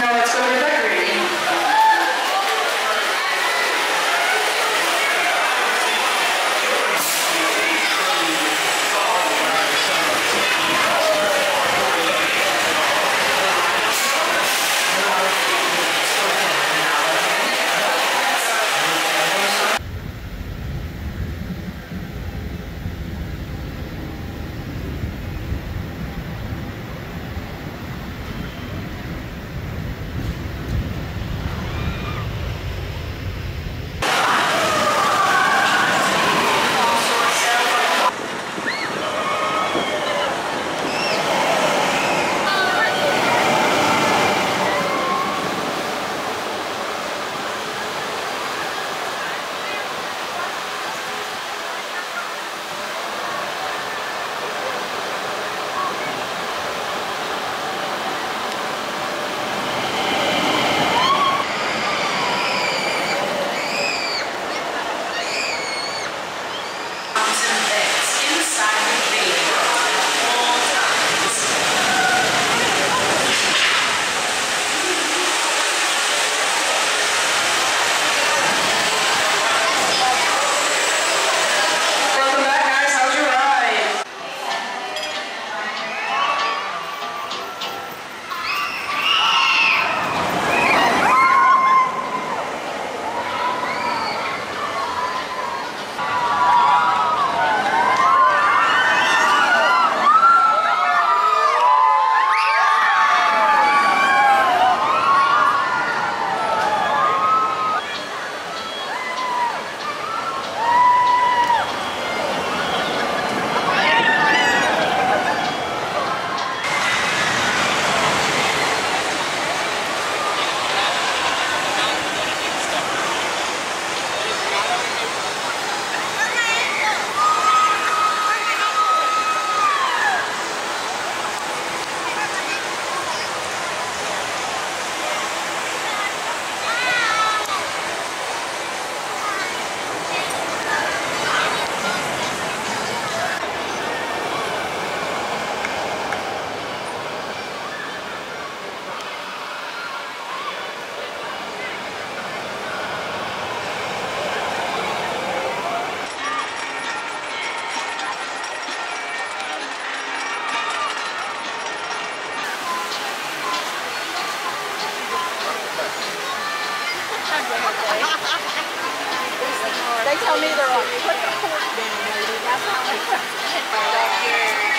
know it's going to be they tell me they're like, put the down. That's how I